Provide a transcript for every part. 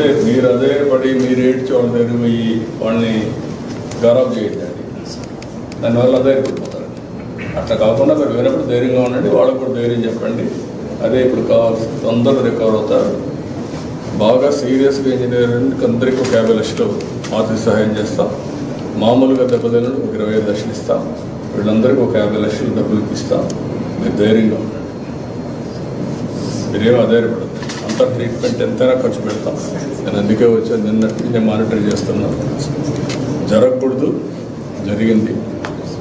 ఉంటే మీరు అదే పడి మీరు ఏడ్చి వాళ్ళ దగ్గర పోయి వాళ్ళని గౌరవం చేయండి. దానివల్ల అదే అట్లా కాకుండా మీరు వినప్పుడు ధైర్యంగా ఉండండి వాళ్ళకు కూడా ధైర్యం చెప్పండి. అదే ఇప్పుడు కావాల్సి తొందరగా రికవర్ అవుతారు. బాగా సీరియస్గా ఇంజనీరింగ్ అందరికీ ఒక యాభై లక్షలు ఆర్థిక సహాయం చేస్తాం. మామూలుగా దెబ్బతిన ఒక ఇరవై ఐదు లక్షలు ఇస్తాం. వీళ్ళందరికీ ఒక యాభై లక్షలు డబ్బులు ఇస్తాం మీరు ధైర్యంగా ఉండండి. మీరేం అధైర్యపడదు అంతా ట్రీట్మెంట్ ఎంతైనా ఖర్చు పెడతాం. నేను అందుకే వచ్చాను నిన్నటి నుంచి నేను మానిటర్ చేస్తున్నాను జరగకూడదు జరిగింది.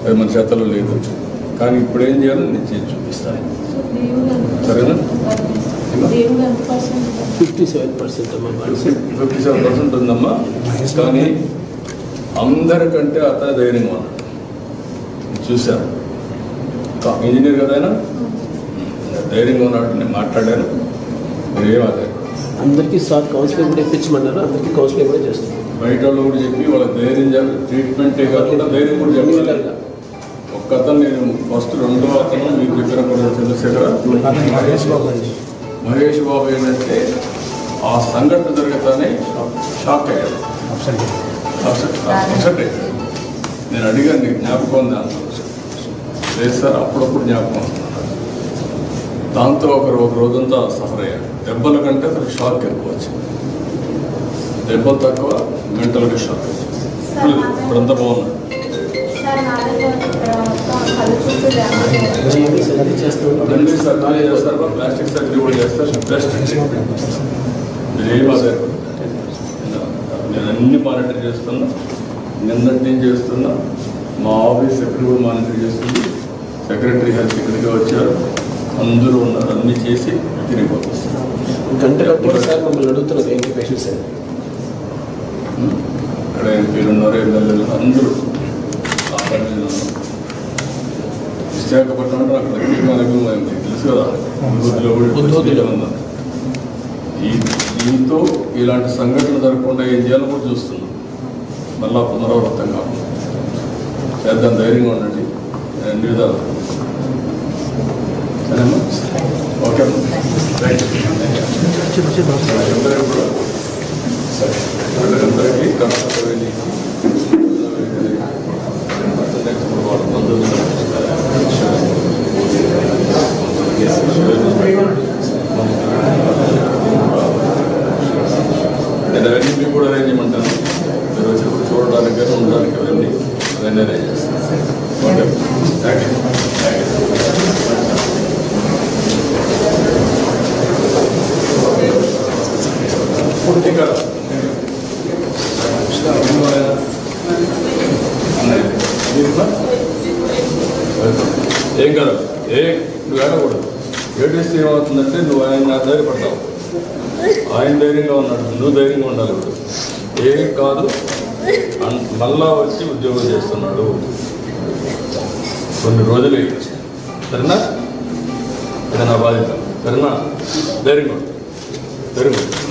అది మన చేతలో లేదు. కానీ ఇప్పుడు ఏం చేయాలో నేను చేసి చూపిస్తాను సరేనా? Fifty seven percent fifty seven percent ఉందమ్మా. కానీ అందరికంటే అతను ధైర్యంగా ఉన్నాడు. చూశాను. ఇంజనీర్ కదా ధైర్యంగా ఉన్నాడు నేను మాట్లాడాను. అందరికీ సార్ కౌన్సిలింగ్ కూడా ఇప్పించమన్నారు అందరికీ కౌన్సిలింగ్ కూడా చేస్తాం బయట వాళ్ళు కూడా చెప్పి వాళ్ళకి ధైర్యం ట్రీట్మెంటే కాకుండా ధైర్యం కూడా చెప్పాలి. ఒక్క అతను నేను ఫస్ట్ రెండో అతను మీకు చెప్పిన కూడా చంద్రశేఖర మహేష్ బాబు అండి. మహేష్ బాబు ఏంటంటే ఆ సంఘటన జరుగుతానే షాక్ అయ్యాడు. అప్సెట్ నేను అడిగాను జ్ఞాపకం ఉంది? లేదు సార్ అప్పుడప్పుడు జ్ఞాపకం దాంతో ఒకరు ఒక రోజంతా సఫర్ అయ్యాడు దెబ్బల కంటే అసలు షాక్ ఎక్కువ వచ్చింది. దెబ్బలు తక్కువ మెంటల్గా షాక్ వచ్చింది. ఇప్పుడు ఇప్పుడంతా బాగున్నాడు సర్జరీ చేస్తాం అన్ని సర్జరీ చేస్తారు ప్లాస్టిక్ సర్జరీ కూడా చేస్తారు ప్లాస్టిక్ ట్రీట్మెంట్ మీరు ఏం ఆధారపడదు నేను అన్ని మానిటర్ చేస్తున్నా. నిన్నటి నుంచి చేస్తున్నా. మా ఆఫీస్ సెక్రటరీ కూడా మానిటర్ చేస్తుంది. సెక్రటరీ హెల్త్ ఇక్కడికి వచ్చారు. అందరూ ఉన్నారు అన్ని చేసి తిరిగి పంపిస్తున్నారు గంట సార్ మమ్మల్ని అడుగుతున్నారు ఏంటి పేషెంట్స్ అని ఇక్కడ ఎంపీలు ఉన్నారు ఎమ్మెల్యేలు అందరూ. విశాఖపట్నం అంటే అనుభవం తెలుసు కదా ఈ దీంతో ఇలాంటి సంఘటన జరగకుండా ఏం చేయాలో కూడా చూస్తున్నాం. మళ్ళా పునరావృతం కాకుండా. చేద్దాం ధైర్యంగా ఉండండి. అన్ని విధాలు. ఓకే. రైట్ అందరూ కూడా అందరికీ కర్ణాటక నేను అవన్నీ కూడా అరేంజ్ చేయమంటాను మీరు చూడడానికి ఉండడానికి అవన్నీ అవన్నీ అరేంజ్ చేస్తాను okay thank you thank you ఇంకా ఏం కాదు. ఏ నువ్వు ఏడకూడదు. ఏడిస్తే ఏమవుతుందంటే నువ్వు ఆయన ధైర్యపడతావు ఆయన ధైర్యంగా ఉన్నాడు. నువ్వు ధైర్యంగా ఉండాలి ఇప్పుడు. ఏం కాదు. మళ్ళా వచ్చి ఉద్యోగం చేస్తున్నాడు. కొన్ని రోజులు సరేనా? ఇది నా బాధ్యత. సరేనా? ధైర్యంగా ధైర్యంగా